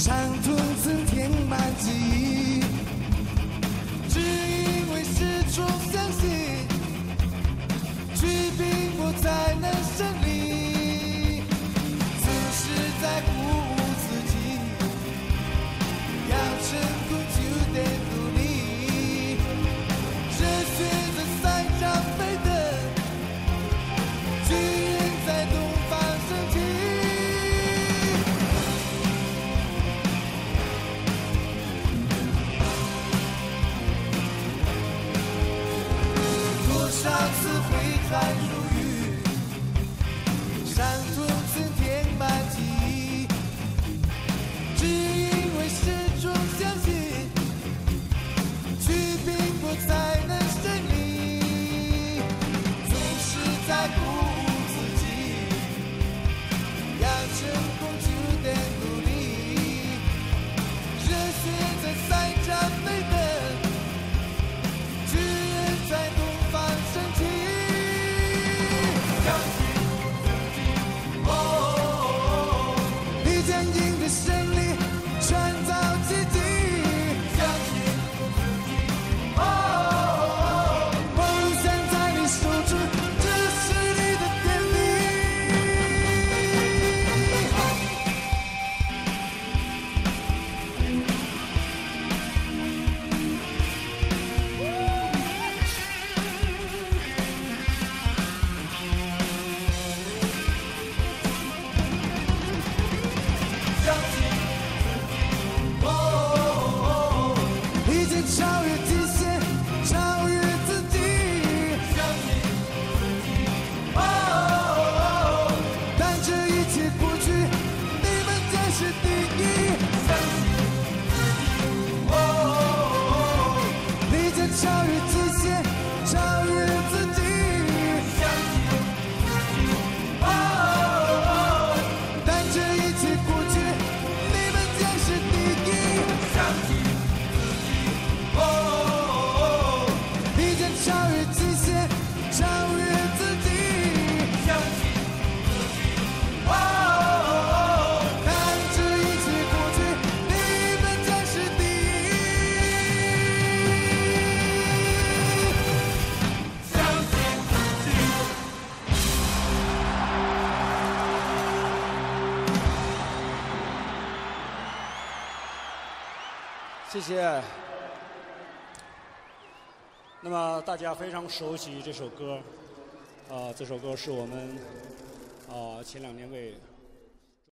伤痛曾填满记忆看如谢谢。那么大家非常熟悉这首歌啊这首歌是我们啊前两年为